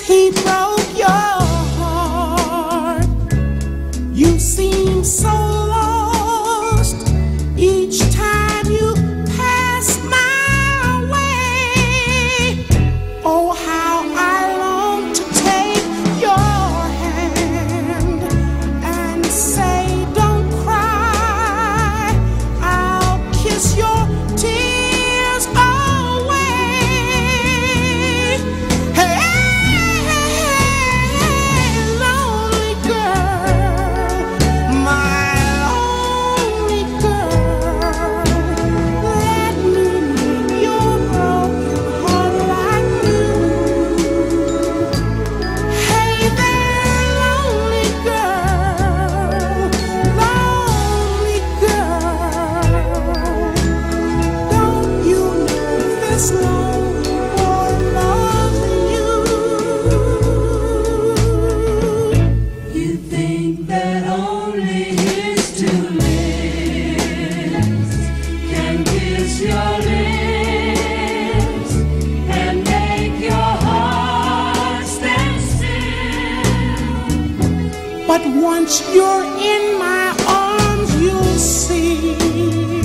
he broke. Once you're in my arms, you'll see